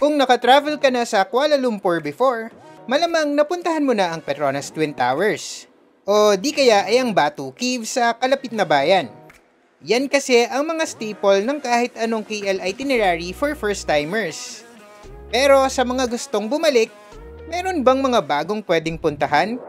Kung nakatravel ka na sa Kuala Lumpur before, malamang napuntahan mo na ang Petronas Twin Towers. O di kaya ay ang Batu Cave sa kalapit na bayan. Yan kasi ang mga staple ng kahit anong KL itinerary for first-timers. Pero sa mga gustong bumalik, meron bang mga bagong pwedeng puntahan?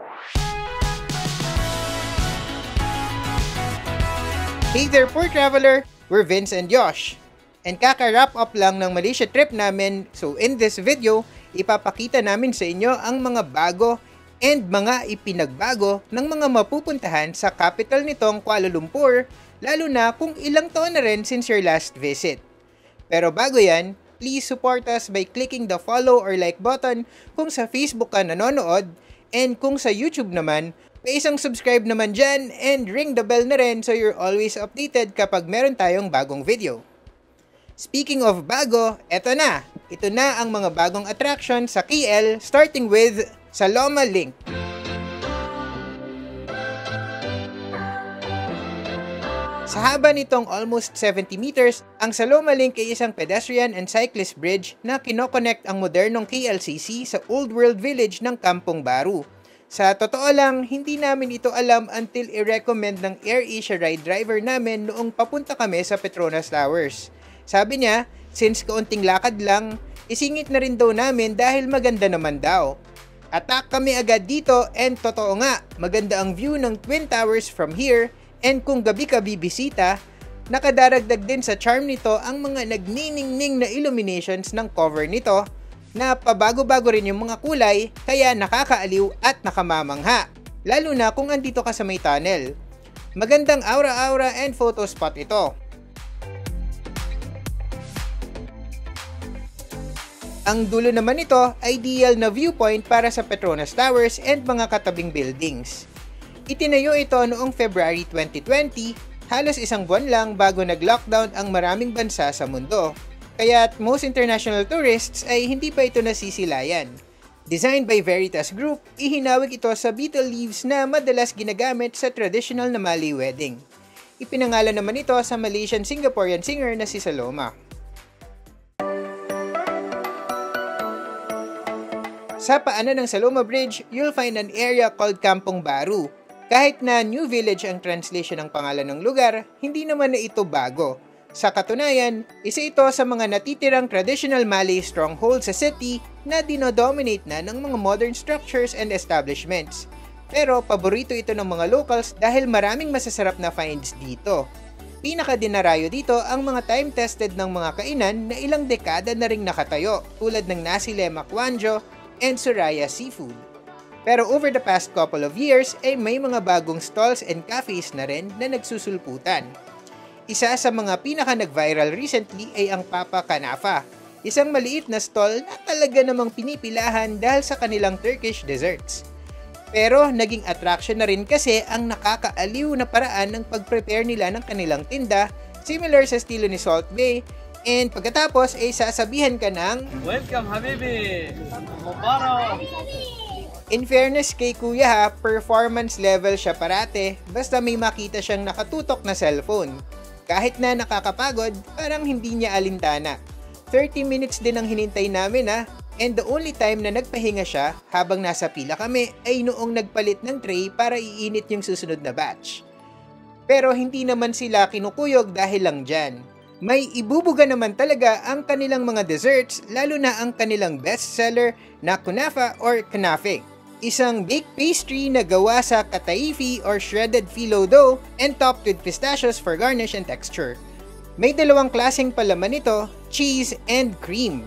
Hey there, poor traveler! We're Vince and Josh. And kaka-wrap up lang ng Malaysia trip namin, so in this video, ipapakita namin sa inyo ang mga bago and mga ipinagbago ng mga mapupuntahan sa capital nitong Kuala Lumpur, lalo na kung ilang taon na rin since your last visit. Pero bago yan, please support us by clicking the follow or like button kung sa Facebook ka nanonood, and kung sa YouTube naman, pa-isang subscribe naman dyan and ring the bell na rin so you're always updated kapag meron tayong bagong video. Speaking of bago, eto na. Ito na ang mga bagong attraction sa KL starting with Saloma Link. Sa haba nitong almost 70 meters, ang Saloma Link ay isang pedestrian and cyclist bridge na kinoconnect ang modernong KLCC sa Old World Village ng Kampong Baru. Sa totoo lang, hindi namin ito alam until i-recommend ng AirAsia ride driver namin noong papunta kami sa Petronas Towers. Sabi niya, since kaunting lakad lang, isingit na rin daw namin dahil maganda naman daw. Attack kami agad dito and totoo nga, maganda ang view ng Twin Towers from here and kung gabi ka bibisita, nakadaragdag din sa charm nito ang mga nagniningning na illuminations ng cover nito na pabago-bago rin yung mga kulay kaya nakakaaliw at nakamamangha. Lalo na kung andito ka sa may tunnel. Magandang aura-aura and photo spot ito. Ang dulo naman nito, ideal na viewpoint para sa Petronas Towers and mga katabing buildings. Itinayo ito noong February 2020, halos isang buwan lang bago nag-lockdown ang maraming bansa sa mundo. Kaya't most international tourists ay hindi pa ito nasisilayan. Designed by Veritas Group, ihinawig ito sa beetle leaves na madalas ginagamit sa traditional na Mali wedding. Ipinangalan naman ito sa Malaysian-Singaporean singer na si Saloma. Sa paanan ng Saloma Bridge, you'll find an area called Kampong Baru. Kahit na New Village ang translation ng pangalan ng lugar, hindi naman na ito bago. Sa katunayan, isa ito sa mga natitirang traditional Malay stronghold sa city na dinodominate na ng mga modern structures and establishments. Pero paborito ito ng mga locals dahil maraming masasarap na finds dito. Pinaka-dinarayo dito ang mga time-tested ng mga kainan na ilang dekada na ring nakatayo tulad ng Nasi Lemak Wanjo and Soraya Seafood. Pero over the past couple of years ay may mga bagong stalls and cafes na rin na nagsusulputan. Isa sa mga pinaka nag-viral recently ay ang Papa Kanafa, isang maliit na stall na talaga namang pinipilahan dahil sa kanilang Turkish desserts. Pero naging attraction na rin kasi ang nakakaaliw na paraan ng pag-prepare nila ng kanilang tinda, similar sa estilo ni Salt Bay, And pagkatapos, ay eh, sasabihan ka ng Welcome, Habibi! Muparo! In fairness kay kuya ha, performance level siya parate, basta may makita siyang nakatutok na cellphone. Kahit na nakakapagod, parang hindi niya alintana. 30 minutes din ang hinintay namin ha, and the only time na nagpahinga siya habang nasa pila kami ay noong nagpalit ng tray para iinit yung susunod na batch. Pero hindi naman sila kinukuyog dahil lang dyan may ibubuga naman talaga ang kanilang mga desserts lalo na ang kanilang bestseller na kunafa or kanafe. Isang baked pastry na gawa sa kataifi or shredded phyllo dough and topped with pistachios for garnish and texture. May dalawang klaseng palaman nito, cheese and cream.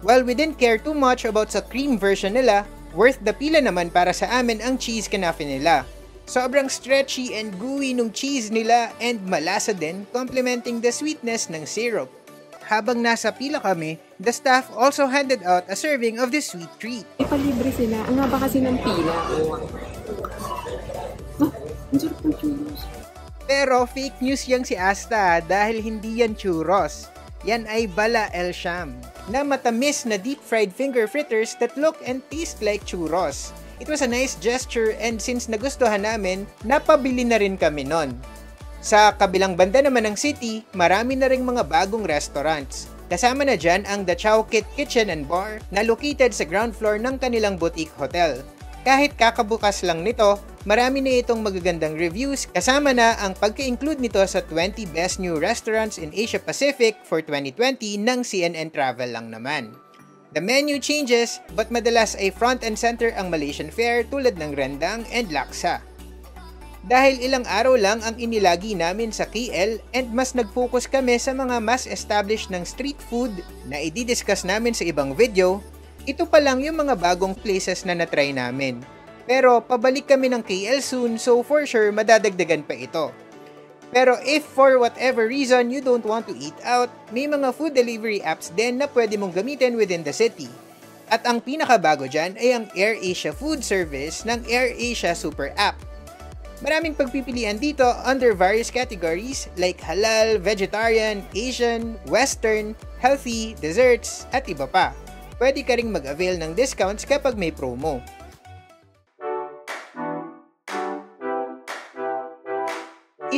While we didn't care too much about sa cream version nila, worth the pila naman para sa amin ang cheese kanafe nila. Sobrang stretchy and gooey nung cheese nila and malasa din, complementing the sweetness ng syrup. Habang nasa pila kami, the staff also handed out a serving of this sweet treat. Ipalibre sila. Ang haba kasi ng pila. Ang sarap ng churros. Pero fake news yang si Asta dahil hindi yan churros. Yan ay bala el sham na matamis na deep fried finger fritters that look and taste like churros. It was a nice gesture and since nagustuhan namin, napabili na rin kami nun. Sa kabilang banda naman ng city, marami na ring mga bagong restaurants. Kasama na dyan ang The Chow Kit Kitchen and Bar na located sa ground floor ng kanilang boutique hotel. Kahit kakabukas lang nito, marami na itong magagandang reviews kasama na ang pagka-include nito sa 20 Best New Restaurants in Asia Pacific for 2020 ng CNN Travel lang naman. The menu changes but madalas ay front and center ang Malaysian fare tulad ng rendang and laksa. Dahil ilang araw lang ang inilagi namin sa KL and mas nag-focus kami sa mga mas established ng street food na i-discuss namin sa ibang video, ito pa lang yung mga bagong places na natry namin. Pero pabalik kami ng KL soon so for sure madadagdagan pa ito. Pero if for whatever reason you don't want to eat out, may mga food delivery apps din na pwede mong gamitin within the city. At ang pinakabago dyan ay ang AirAsia Food Service ng AirAsia Super App Maraming pagpipilian dito under various categories like halal, vegetarian, Asian, western, healthy, desserts, at iba pa. Pwede ka ring mag-avail ng discounts kapag may promo.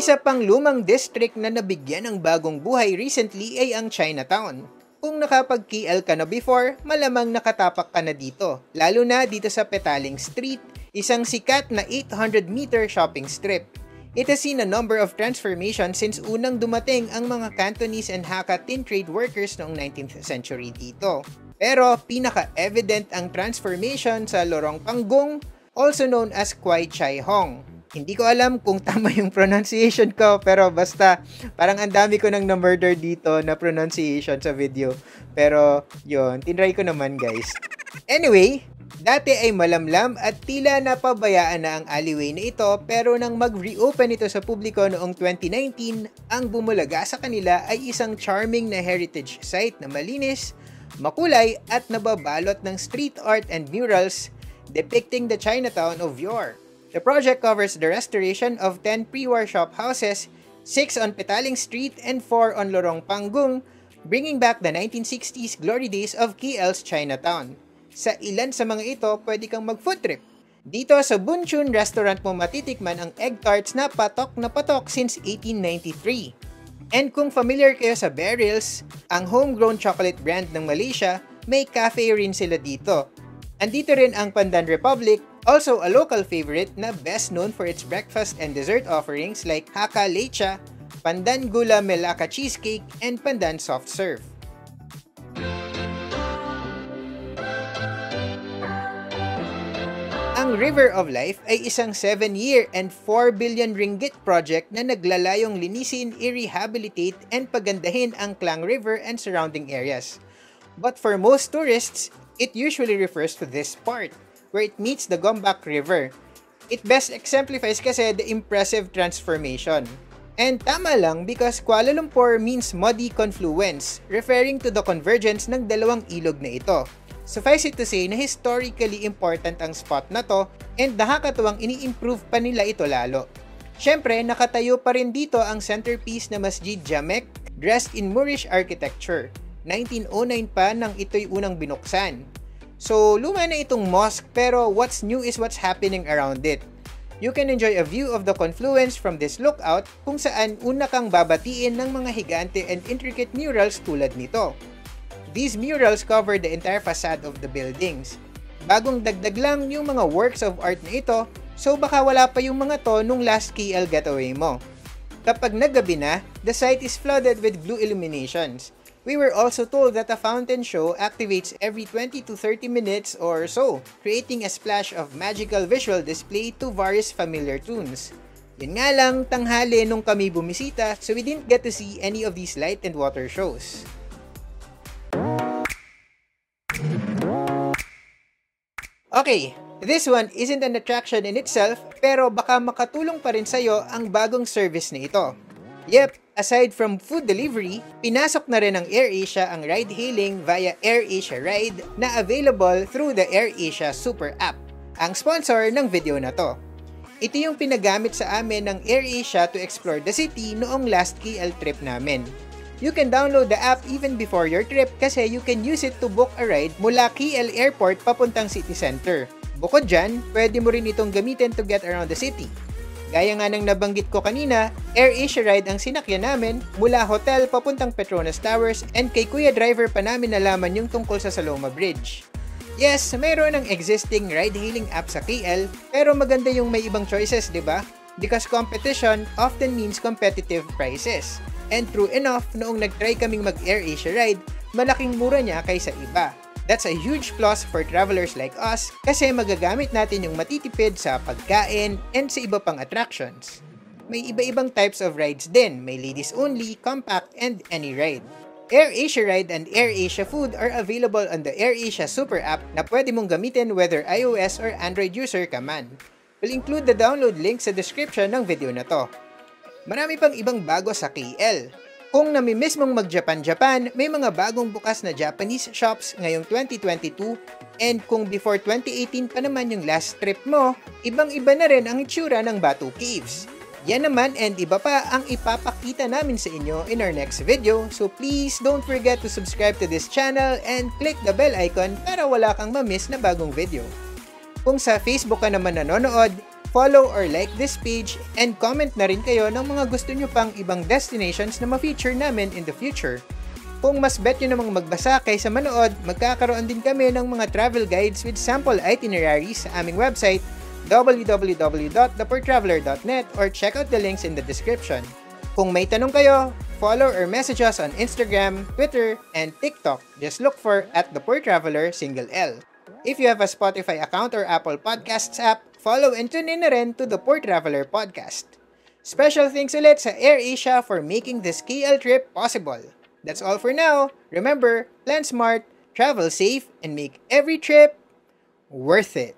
Isa pang lumang district na nabigyan ng bagong buhay recently ay ang Chinatown. Kung nakapag-KL ka na before, malamang nakatapak ka na dito, lalo na dito sa Petaling Street isang sikat na 800-meter shopping strip. It has seen a number of transformations since unang dumating ang mga Cantonese and Hakka tin trade workers noong 19th century dito. Pero pinaka-evident ang transformation sa Lorong Panggong, also known as Kwai Chai Hong. Hindi ko alam kung tama yung pronunciation ko, pero basta parang ang dami ko nang na-murder dito na pronunciation sa video. Pero yun, tinry ko naman guys. Anyway, Dati ay malamlam at tila napabayaan na ang alleyway na ito pero nang mag-reopen ito sa publiko noong 2019, ang bumulaga sa kanila ay isang charming na heritage site na malinis, makulay at nababalot ng street art and murals depicting the Chinatown of yore. The project covers the restoration of 10 pre-war shop houses, 6 on Petaling Street and 4 on Lorong Panggung, bringing back the 1960s glory days of KL's Chinatown. Sa ilan sa mga ito, pwede kang mag-food trip. Dito sa Bunchun Restaurant mo matitikman ang egg tarts na patok na patok since 1893. And kung familiar kayo sa Beryl's, ang homegrown chocolate brand ng Malaysia, may cafe rin sila dito. Andito rin ang Pandan Republic, also a local favorite na best known for its breakfast and dessert offerings like Hakka Lecha, Pandan Gula Melaka Cheesecake, and Pandan Soft Serve. Ang River of Life ay isang 7-year and 4 billion ringgit project na naglalayong linisin, i-rehabilitate, and pagandahin ang Klang River and surrounding areas. But for most tourists, it usually refers to this part, where it meets the Gombak River. It best exemplifies kasi the impressive transformation. And tama lang because Kuala Lumpur means muddy confluence, referring to the convergence ng dalawang ilog na ito. Suffice it to say na historically important ang spot na to and nakakatuwang ini-improve pa nila ito lalo. Siyempre, nakatayo pa rin dito ang centerpiece na Masjid Jamek dressed in Moorish architecture. 1909 pa nang ito'y unang binuksan. So, luma na itong mosque pero what's new is what's happening around it. You can enjoy a view of the confluence from this lookout kung saan una kang babatiin ng mga higante and intricate murals tulad nito. These murals cover the entire facade of the buildings. Bagong dagdag lang yung mga works of art na ito, so baka wala pa yung mga to nung last KL getaway mo. Kapag naggabi na, the site is flooded with blue illuminations. We were also told that a fountain show activates every 20 to 30 minutes or so, creating a splash of magical visual display to various familiar tunes. Yun nga lang, tanghali nung kami bumisita, so we didn't get to see any of these light and water shows. Okay, this one isn't an attraction in itself, pero baka makatulong pa rin sa'yo ang bagong service na ito. Yep, aside from food delivery, pinasok na rin ng AirAsia ang ride-hailing via AirAsia Ride na available through the AirAsia Super App, ang sponsor ng video na to. Ito yung pinagamit sa amin ng AirAsia to explore the city noong last KL trip namin. You can download the app even before your trip kasi you can use it to book a ride mula KL Airport papuntang city center. Bukod dyan, pwede mo rin itong gamitin to get around the city. Gaya nga ng nabanggit ko kanina, AirAsia ride ang sinakyan namin mula hotel papuntang Petronas Towers and kay kuya driver pa namin nalaman yung tungkol sa Saloma Bridge. Yes, mayroon ng existing ride-hailing app sa KL pero maganda yung may ibang choices, di ba? Because competition often means competitive prices. And true enough, noong nag-try kaming mag-AirAsia ride, malaking mura niya kaysa iba. That's a huge plus for travelers like us kasi magagamit natin yung matitipid sa pagkain and sa iba pang attractions. May iba-ibang types of rides din. May ladies only, compact, and any ride. AirAsia Ride and AirAsia Food are available on the AirAsia Super App na pwede mong gamitin whether iOS or Android user ka man. We'll include the download link sa description ng video na to. Marami pang ibang bago sa KL. Kung namimiss mong mag-Japan-Japan, may mga bagong bukas na Japanese shops ngayong 2022 and kung before 2018 pa naman yung last trip mo, ibang-iba na rin ang itsura ng Batu Caves. Yan naman and iba pa ang ipapakita namin sa inyo in our next video. So please don't forget to subscribe to this channel and click the bell icon para wala kang mamiss na bagong video. Kung sa Facebook ka naman nanonood, follow or like this page, and comment na rin kayo ng mga gusto nyo pang ibang destinations na ma-feature namin in the future. Kung mas bet nyo namang magbasa kaysa manood, magkakaroon din kami ng mga travel guides with sample itineraries sa aming website www.theportraveler.net or check out the links in the description. Kung may tanong kayo, follow or message us on Instagram, Twitter, and TikTok. Just look for at the Poor Traveler single L. If you have a Spotify account or Apple Podcasts app, follow and tune in na rin to the Poor Traveler podcast. Special thanks ulit sa AirAsia for making this KL trip possible. That's all for now. Remember, plan smart, travel safe, and make every trip worth it.